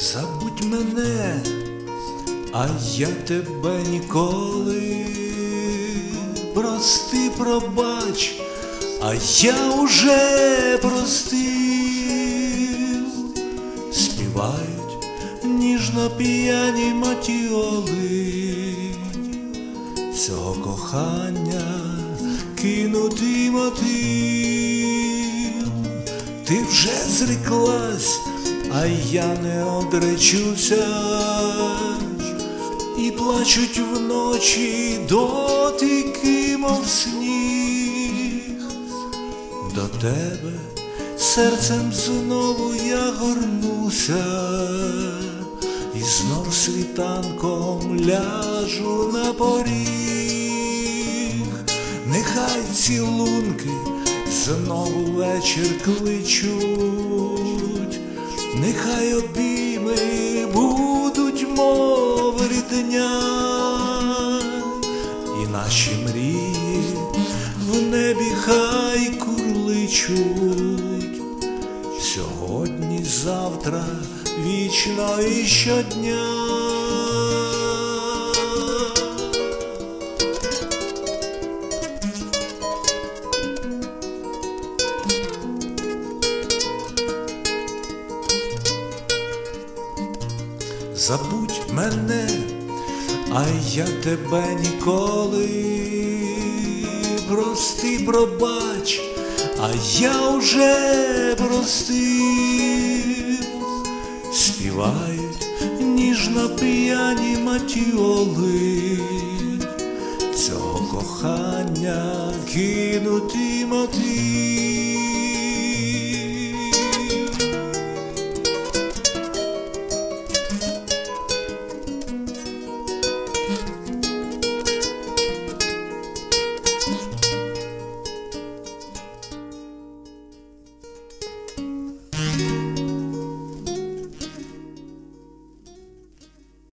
Забудь мене, а я тебе ніколи. Прости, пробач, а я уже простив. Співають ніжно п'яні матіоли цього кохання кинутий мотив. Ти вже зреклась, а я не одречуся, і плачуть вночі дотики, мов сніг. До тебе серцем знову я горнуся, і знов світанком ляжу на поріг, нехай цілунки знову вечір кличуть, нехай обійми будуть, мов рідня, і наші мрії в небі хай курличуть. Сьогодні, завтра, вічно і щодня. Забудь мене, а я тебе ніколи. Прости, пробач, а я вже простив. Співають ніжно п'яні матіоли, цього кохання кинутий мотив.